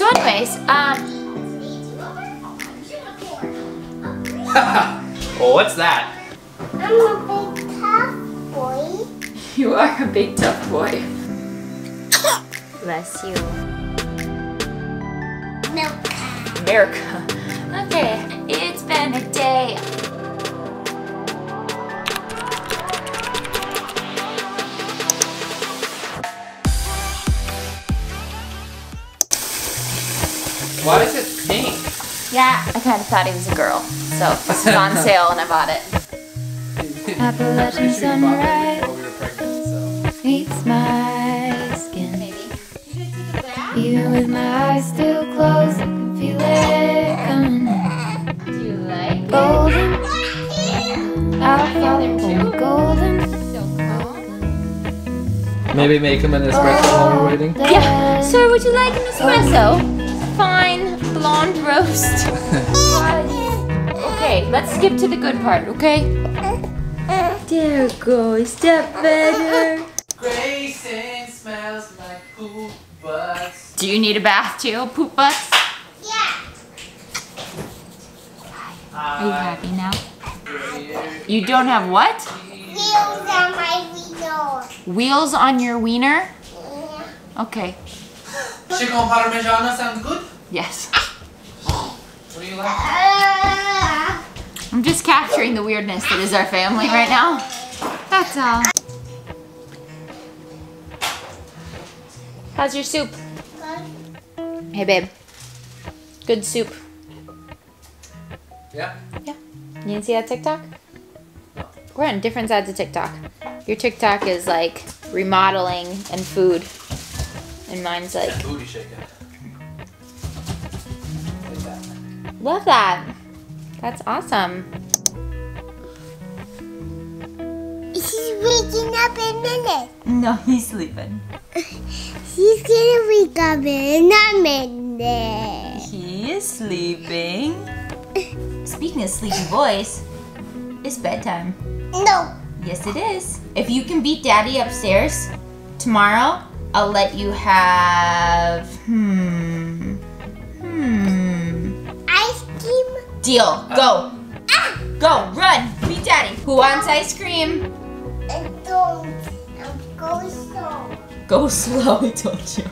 So anyways, um, well, what's that? I'm a big tough boy. you are a big tough boy. Bless you. Milk. America. Okay, it's been a day. Why is it pink? Yeah, I kind of thought he was a girl. So this is on sale and I bought it. Appalachian sunrise. While we were pregnant, so. Meets my skin. Even with my eyes still closed, I can feel it coming in. Do you like golden? I'll follow golden. Maybe make him an espresso while we're waiting. Yeah, sir, would you like an espresso? Fine, blonde roast. okay, let's skip to the good part, okay? There goes step better. Grayson smells like poop butts. Do you need a bath too, poop butts? Yeah. Are you happy uh, now? You don't have what? Wheels on my wheel. Wheels on your wiener? Yeah. Okay. Chicken parmigiana sounds good. Yes. What do you like? I'm just capturing the weirdness that is our family right now. That's all. How's your soup? Good. Hey, babe. Good soup. Yeah. Yeah. You didn't see that TikTok? No. We're on different sides of TikTok. Your TikTok is like remodeling and food. And mine's like, Booty shaking. Like that. love that. That's awesome. He's waking up in a minute. No, he's sleeping. He's gonna wake up in a minute. He is sleeping. Speaking of sleepy boys, it's bedtime. No. Yes, it is. If you can beat Daddy upstairs tomorrow, I'll let you have. Hmm. Hmm. Ice cream. Deal. Go. Ah! Go. Run. Beat Daddy. Who wants ice cream? And don't. I'm going slow. Go slow, I told you.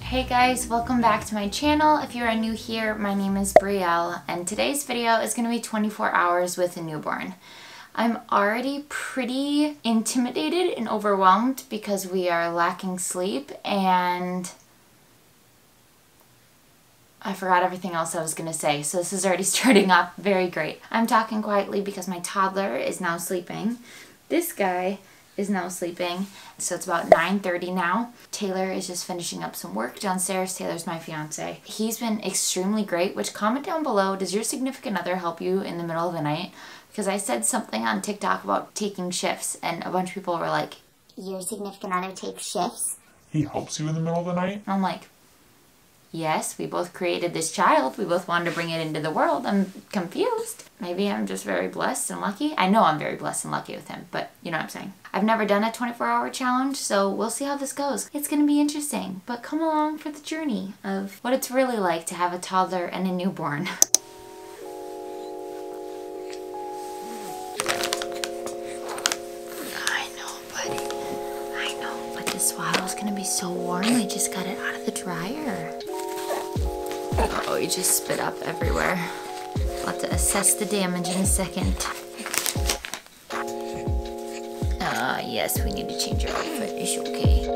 Hey guys, welcome back to my channel. If you are new here, my name is Brielle, and today's video is going to be 24 hours with a newborn. I'm already pretty intimidated and overwhelmed because we are lacking sleep and I forgot everything else I was going to say, so this is already starting off very great. I'm talking quietly because my toddler is now sleeping. This guy is now sleeping, so it's about 9.30 now. Taylor is just finishing up some work downstairs. Taylor's my fiance. He's been extremely great, which comment down below, does your significant other help you in the middle of the night? Because I said something on TikTok about taking shifts, and a bunch of people were like, Your significant other takes shifts. He helps you in the middle of the night? I'm like, yes, we both created this child. We both wanted to bring it into the world. I'm confused. Maybe I'm just very blessed and lucky. I know I'm very blessed and lucky with him, but you know what I'm saying. I've never done a 24 hour challenge, so we'll see how this goes. It's gonna be interesting, but come along for the journey of what it's really like to have a toddler and a newborn. the swaddle's gonna be so warm. I just got it out of the dryer. Oh, he just spit up everywhere. I'll have to assess the damage in a second. Ah, yes, we need to change your outfit. Is she okay?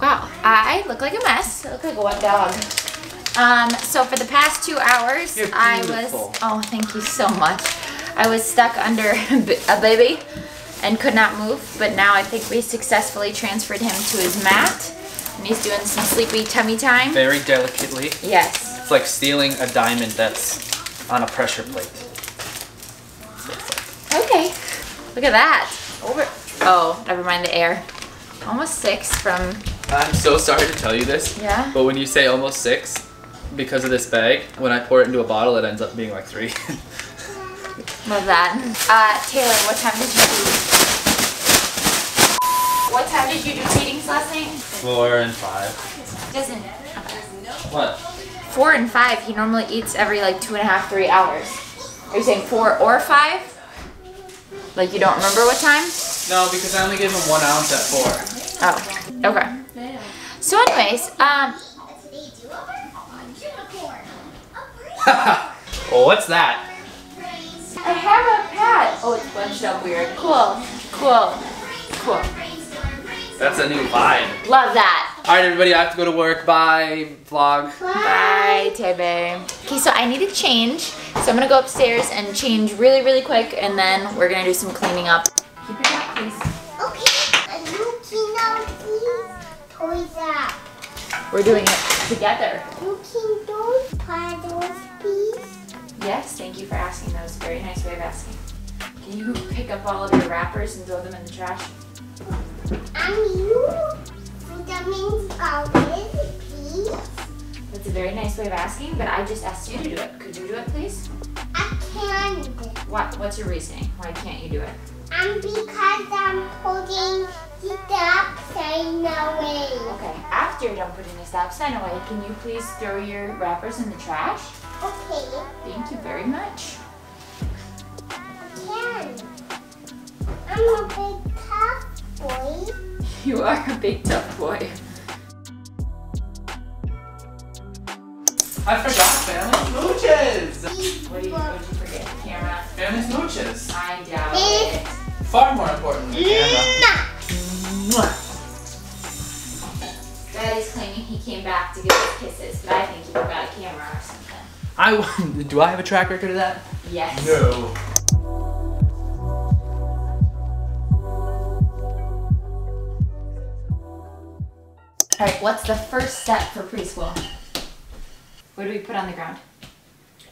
Wow, I look like a mess. I look like a wet dog. Um, so for the past two hours, I was, oh, thank you so much. I was stuck under a baby and could not move, but now I think we successfully transferred him to his mat and he's doing some sleepy tummy time. Very delicately. Yes. It's like stealing a diamond that's on a pressure plate. Okay. Look at that. Over. Oh, never mind the air. Almost six from, I'm so sorry to tell you this, yeah? but when you say almost six, because of this bag, when I pour it into a bottle, it ends up being like three. Love that. Uh, Taylor, what time did you do? What time did you do feedings last night? Four and five. Doesn't. What? Four and five. He normally eats every like two and a half, three hours. Are you saying four or five? Like you don't remember what time? No, because I only gave him one ounce at four. Oh, okay. So, anyways, um, well, what's that? I have a pad. Oh, it's bunched up weird. Cool, cool, cool. That's a new vibe. Love that. All right, everybody, I have to go to work. Bye, vlog. Bye, Tebe. Okay, so I need to change. So I'm gonna go upstairs and change really, really quick, and then we're gonna do some cleaning up. Keep it back, please. Okay. A new kino, please. Toys. We're doing it together. New kingdoms, paddles, please. Yes, thank you for asking. That was a very nice way of asking. Can you pick up all of your wrappers and throw them in the trash? And you, vitamins, garbage, please. That's a very nice way of asking, but I just asked you to do it. Could you do it, please? I can't. What? What's your reasoning? Why can't you do it? And because I'm holding stop sign away. Okay, after you're done putting the stop sign away, can you please throw your wrappers in the trash? Okay, Thank you very much. I can. I'm a big tough boy. You are a big tough boy. I forgot family smooches. What did you, you forget? The camera? Family smooches. I doubt It- it. Far more important than the camera. Mwah. Daddy's claiming he came back to give us kisses, but I think he forgot a camera or something. I do I have a track record of that? Yes. No. All right, what's the first step for preschool? What do we put on the ground?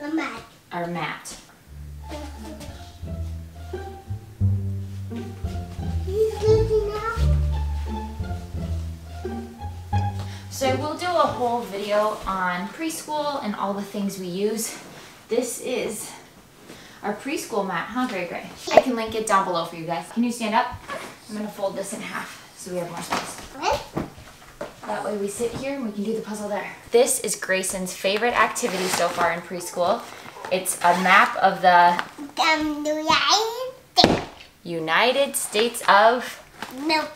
A mat. Our mat. So we'll do a whole video on preschool and all the things we use. This is our preschool mat, huh, Gray Gray? I can link it down below for you guys. Can you stand up? I'm gonna fold this in half so we have more space. What? That way we sit here and we can do the puzzle there. This is Grayson's favorite activity so far in preschool. It's a map of the Come to the United States of milk.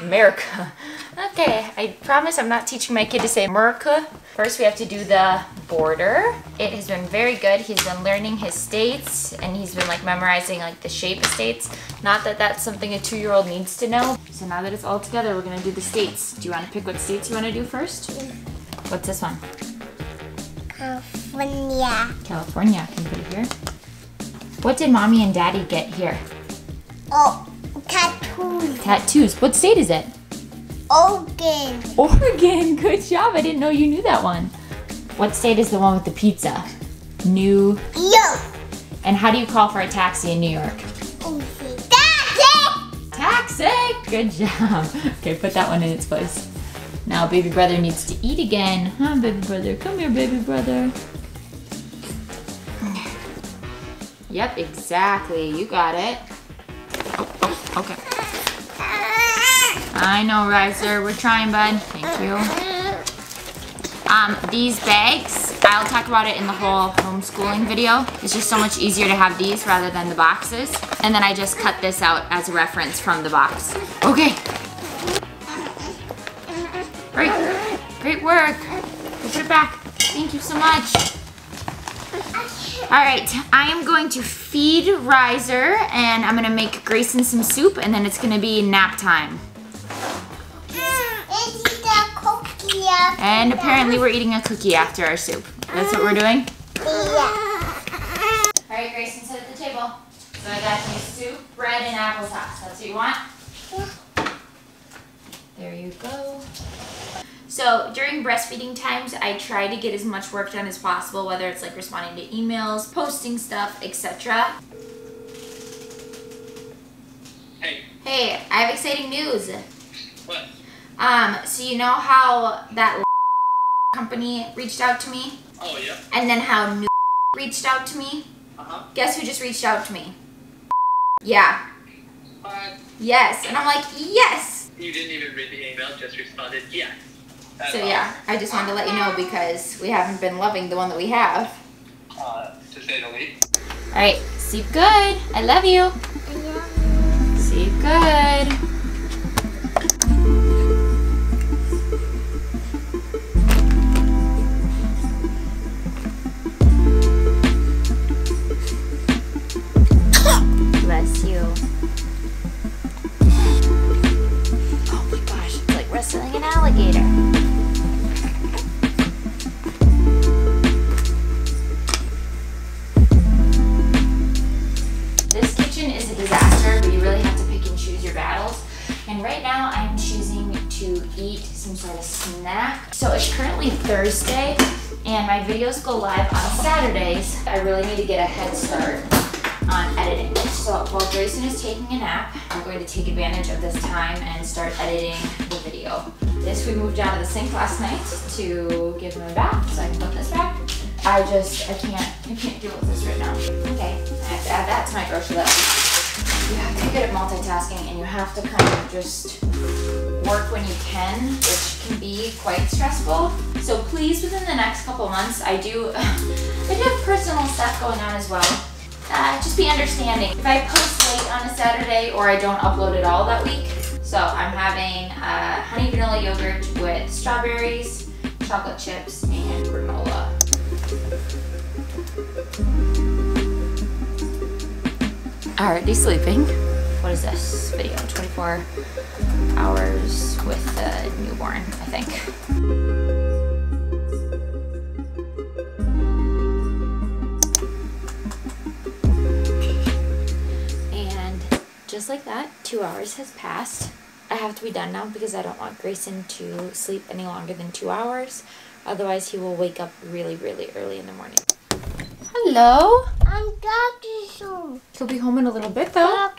America. Okay, I promise I'm not teaching my kid to say America. First, we have to do the border. It has been very good. He's been learning his states and he's been like memorizing like the shape of states. Not that that's something a two-year-old needs to know. So now that it's all together, we're gonna do the states. Do you want to pick what states you want to do first? What's this one? California. California. Can you put it here? What did mommy and daddy get here? Oh, tattoos. Tattoos. What state is it? Oregon. Oregon. Good job. I didn't know you knew that one. What state is the one with the pizza? New. York. And how do you call for a taxi in New York? It. Taxi. Good job. Okay, put that one in its place. Now baby brother needs to eat again. Huh, baby brother? Come here, baby brother. Yep, exactly. You got it. Oh, oh, okay. I know, Riser. We're trying, bud. Thank you. Um, these bags, I'll talk about it in the whole homeschooling video. It's just so much easier to have these rather than the boxes. And then I just cut this out as a reference from the box. Okay. Great. Great. Work. Put it back. Thank you so much. All right, I am going to feed Riser and I'm gonna make Grayson some soup and then it's gonna be nap time. After And apparently we're eating a cookie after our soup. That's what we're doing? that. All right, Grayson, sit at the table. So I got you soup, bread, and applesauce. That's what you want? There you go. So during breastfeeding times, I try to get as much work done as possible, whether it's like responding to emails, posting stuff, etc. Hey, Hey, I have exciting news. what? Um, so you know how that company reached out to me, Oh, yeah. and then how new reached out to me? Uh-huh. Guess who just reached out to me? Yeah. But Yes. And I'm like, yes. you didn't even read the email, just responded, yeah. That's So yeah, I just wanted to let you know because we haven't been loving the one that we have. Uh, to say the least. All right, sleep good. I love you. Sleep good. You. Oh my gosh, it's like wrestling an alligator. This kitchen is a disaster, but you really have to pick and choose your battles. And right now I'm choosing to eat some sort of snack. So it's currently Thursday and my videos go live on Saturdays. I really need to get a head start taking a nap, I'm going to take advantage of this time and start editing the video. This we moved out of the sink last night to give him a bath, so I can put this back. I just, I can't, I can't deal with this right now. Okay, I have to add that to my grocery list. You have to good at multitasking and you have to kind of just work when you can, which can be quite stressful. So please, within the next couple months, I do, I do have personal stuff going on as well. Uh, just be understanding. If I post late on a Saturday or I don't upload at all that week, so I'm having uh, honey vanilla yogurt with strawberries, chocolate chips, and granola. Already sleeping. What is this video? 24 hours with the newborn, I think. Just like that, two hours has passed. I have to be done now because I don't want Grayson to sleep any longer than two hours. Otherwise, he will wake up really, really early in the morning. Hello. I'm Dr. Soon. He'll be home in a little bit though.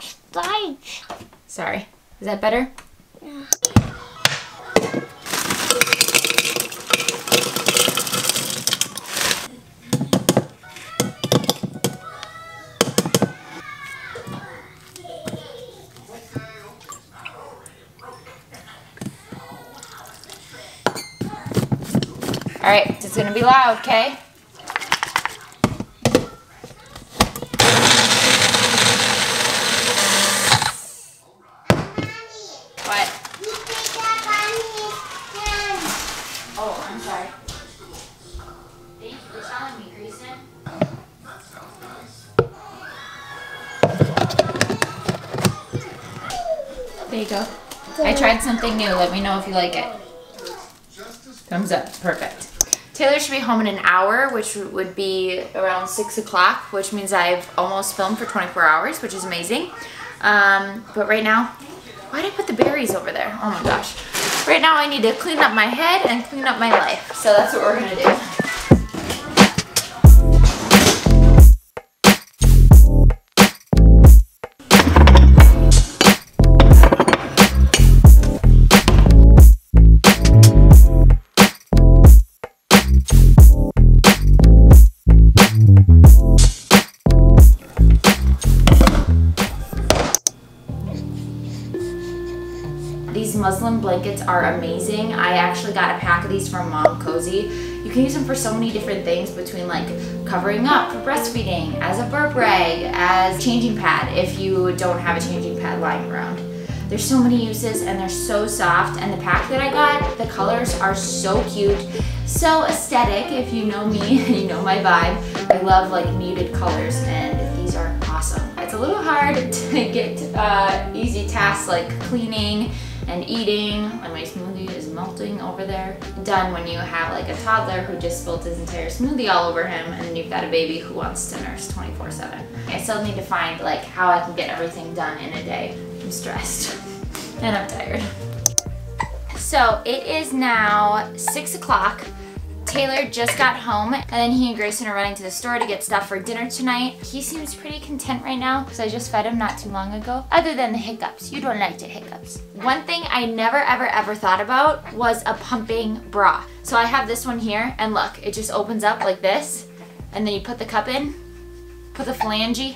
Sorry. Is that better? All it's gonna be loud, okay? What? Oh, I'm sorry. There you go. I tried something new. Let me know if you like it. Thumbs up. Perfect. Taylor should be home in an hour, which would be around 6 o'clock, which means I've almost filmed for 24 hours, which is amazing. Um, but right now, why did I put the berries over there? Oh my gosh. Right now I need to clean up my head and clean up my life. So that's what we're gonna do. Blankets are amazing. I actually got a pack of these from Mom Cozy. You can use them for so many different things between like covering up for breastfeeding, as a burp rag, as changing pad if you don't have a changing pad lying around. There's so many uses and they're so soft. And the pack that I got, the colors are so cute, so aesthetic. If you know me, you know my vibe. I love like muted colors and these are awesome. It's a little hard to get uh, easy tasks like cleaning and eating and my smoothie is melting over there. Done when you have like a toddler who just spilled his entire smoothie all over him and then you've got a baby who wants to nurse 24 7. I still need to find like how I can get everything done in a day. I'm stressed and I'm tired. So it is now six o'clock. Taylor just got home and then he and Grayson are running to the store to get stuff for dinner tonight. He seems pretty content right now because I just fed him not too long ago. Other than the hiccups. You don't like the hiccups. One thing I never ever ever thought about was a pumping bra. So I have this one here and look, it just opens up like this and then you put the cup in, put the phalange,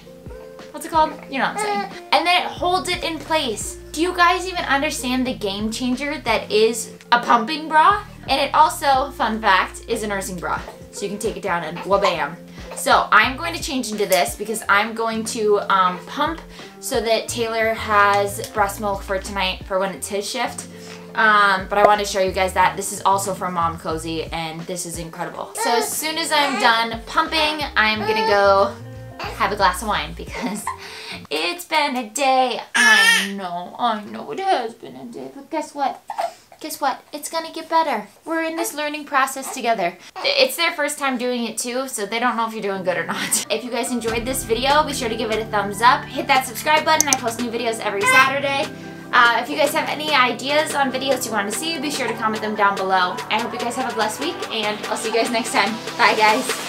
what's it called? You know what I'm saying. Uh-huh. And then it holds it in place. Do you guys even understand the game changer that is a pumping bra? And it also, fun fact, is a nursing bra. So you can take it down and wabam. So I'm going to change into this because I'm going to um, pump so that Taylor has breast milk for tonight for when it's his shift. Um, but I want to show you guys that this is also from Mom Cozy and this is incredible. So as soon as I'm done pumping, I'm gonna go have a glass of wine because it's been a day. I know, I know it has been a day, but guess what? Guess what? It's gonna get better. We're in this learning process together. It's their first time doing it too, so they don't know if you're doing good or not. If you guys enjoyed this video, be sure to give it a thumbs up. Hit that subscribe button. I post new videos every Saturday. Uh, if you guys have any ideas on videos you want to see, be sure to comment them down below. I hope you guys have a blessed week, and I'll see you guys next time. Bye, guys.